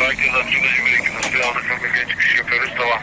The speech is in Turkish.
Merkez Amcılı Cumhuriyeti Nasıl aldık? Bugün çıkış yapıyoruz. Tamam.